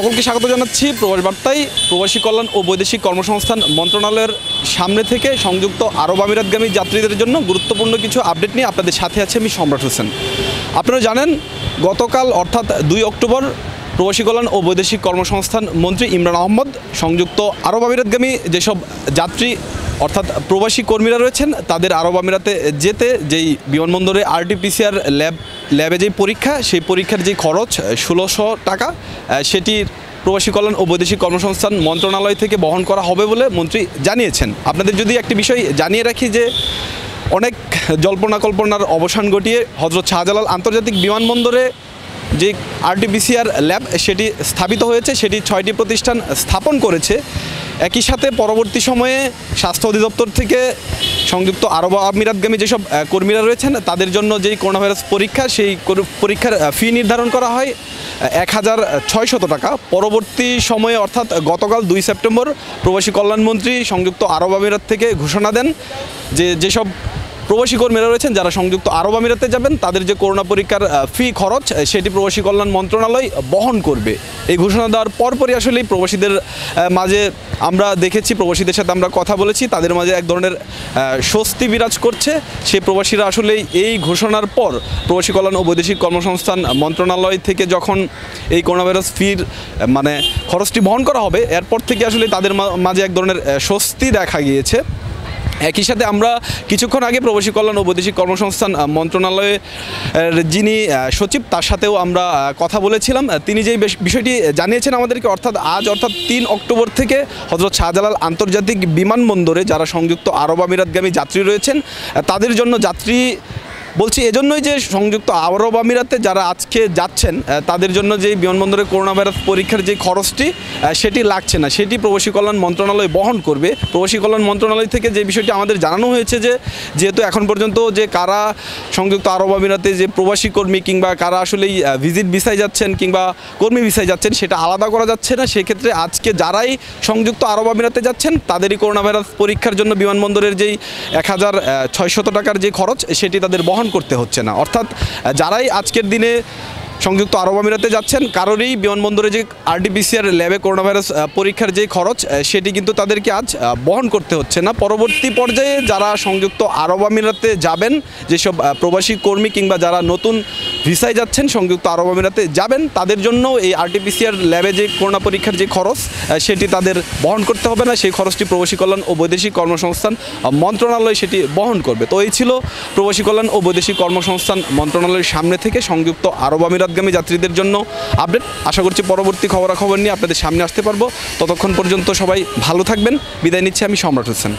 সকলকে স্বাগত জানাচ্ছি প্রবাস বার্তায়। প্রবাসী কল্যাণ ও বৈদেশিক কর্মসংস্থান মন্ত্রণালয়ের সামনে থেকে সংযুক্ত আরব আমিরাতগামী যাত্রীদের জন্য গুরুত্বপূর্ণ কিছু আপডেট নিয়ে আপনাদের সাথে আছে আমি সম্রাট হোসেন। আপনারা জানেন, গতকাল অর্থাৎ দুই অক্টোবর প্রবাসী কল্যাণ ও বৈদেশিক কর্মসংস্থান মন্ত্রী ইমরান আহমদ, সংযুক্ত আরব আমিরাতগামী যেসব যাত্রী অর্থাৎ প্রবাসী কর্মীরা রয়েছেন, তাদের আরব আমিরাতে যেতে, যেই বিমানবন্দরে আরটিপিসিআর ল্যাব ল্যাবে যেই পরীক্ষা, সেই পরীক্ষার যে খরচ ষোলোশো টাকা সেটির প্রবাসী কল্যাণ ও বৈদেশিক কর্মসংস্থান মন্ত্রণালয় থেকে বহন করা হবে বলে মন্ত্রী জানিয়েছেন। আপনাদের যদি একটি বিষয় জানিয়ে রাখি যে, অনেক জল্পনা কল্পনার অবসান ঘটিয়ে হজরত শাহজালাল আন্তর্জাতিক বিমানবন্দরে যে আরটিপিসিআর ল্যাব, সেটি স্থাপিত হয়েছে, সেটি ছয়টি প্রতিষ্ঠান স্থাপন করেছে। একই সাথে পরবর্তী সময়ে স্বাস্থ্য অধিদপ্তর থেকে সংযুক্ত আরব আমিরাতগামী যেসব কর্মীরা রয়েছেন, তাদের জন্য যেই করোনা ভাইরাস পরীক্ষা, সেই পরীক্ষার ফি নির্ধারণ করা হয় এক হাজার ছয়শত টাকা। পরবর্তী সময়ে, অর্থাৎ গতকাল দুই সেপ্টেম্বর, প্রবাসী কল্যাণমন্ত্রী সংযুক্ত আরব আমিরাত থেকে ঘোষণা দেন যে যেসব প্রবাসী কর্মীরা রয়েছেন যারা সংযুক্ত আরব আমিরাতে যাবেন। তাদের যে করোনা পরীক্ষার ফি খরচ সেটি প্রবাসী কল্যাণ মন্ত্রণালয় বহন করবে। এই ঘোষণা দেওয়ার পরপরই আসলে প্রবাসীদের মাঝে আমরা দেখেছি, প্রবাসীদের সাথে আমরা কথা বলেছি। তাদের মাঝে এক ধরনের স্বস্তি বিরাজ করছে। সেই প্রবাসীরা আসলে এই ঘোষণার পর প্রবাসী কল্যাণ ও বৈদেশিক কর্মসংস্থান মন্ত্রণালয় থেকে যখন এই করোনা ভাইরাস ফির মানে খরচটি বহন করা হবে, এরপর থেকে আসলে তাদের মাঝে এক ধরনের স্বস্তি দেখা গিয়েছে। একই সাথে আমরা কিছুক্ষণ আগে প্রবাসী কল্যাণ ও বৈদেশিক কর্মসংস্থান মন্ত্রণালয়ের মন্ত্রণালয়ে যিনি সচিব, তার সাথেও আমরা কথা বলেছিলাম। তিনি যেই বিষয়টি জানিয়েছেন আমাদেরকে, অর্থাৎ আজ, অর্থাৎ তিন অক্টোবর থেকে হজরত শাহজালাল আন্তর্জাতিক বিমানবন্দরে যারা সংযুক্ত আরব আমিরাতগামী যাত্রী রয়েছেন তাদের জন্য যাত্রী বলছি, এজন্যই যে সংযুক্ত আরব আমিরাতে যারা আজকে যাচ্ছেন তাদের জন্য যে বিমানবন্দরে করোনা ভাইরাস পরীক্ষার যে খরচটি সেটি লাগছে না। সেটি প্রবাসী কল্যাণ মন্ত্রণালয় বহন করবে। প্রবাসী কল্যাণ মন্ত্রণালয় থেকে যে বিষয়টি আমাদের জানানো হয়েছে যে, যেহেতু এখন পর্যন্ত যে কারা সংযুক্ত আরব আমিরাতে যে প্রবাসী কর্মী কিংবা কারা আসলেই ভিজিট ভিসায় যাচ্ছেন কিংবা কর্মী ভিসায় যাচ্ছেন, সেটা আলাদা করা যাচ্ছে না। সেক্ষেত্রে আজকে যারাই সংযুক্ত আরব আমিরাতে যাচ্ছেন, তাদেরই করোনা ভাইরাস পরীক্ষার জন্য বিমানবন্দরের যেই এক হাজার ছয়শত টাকার যে খরচ, সেটি তাদের বহন করতে হচ্ছে না। অর্থাৎ যারাই আজকের দিনে সংযুক্ত আরব আমিরাতে যাচ্ছেন, কারোরই বিমানবন্দরে যে আরটিপিসিআর ল্যাবে করোনা ভাইরাস পরীক্ষার যে খরচ সেটি কিন্তু তাদেরকে আজ বহন করতে হচ্ছে না। পরবর্তী পর্যায়ে যারা সংযুক্ত আরব আমিরাতে যাবেন, যেসব প্রবাসী কর্মী কিংবা যারা নতুন ভিসায় যাচ্ছেন, সংযুক্ত আরব আমিরাতে যাবেন। তাদের জন্য এই আরটিপিসিআর ল্যাবে যে করোনা পরীক্ষার যে খরচ সেটি তাদের বহন করতে হবে না। সেই খরচটি প্রবাসী কল্যাণ ও বৈদেশিক কর্মসংস্থান মন্ত্রণালয় সেটি বহন করবে। তো এই ছিল প্রবাসী কল্যাণ ও বৈদেশিক কর্মসংস্থান মন্ত্রণালয়ের সামনে থেকে সংযুক্ত আরব আমিরাতগামী যাত্রীদের জন্য আপডেট। আশা করছি পরবর্তী খবরাখবর নিয়ে আপনাদের সামনে আসতে পারব। ততক্ষণ পর্যন্ত সবাই ভালো থাকবেন। বিদায় নিচ্ছি আমি সম্রাট হোসেন।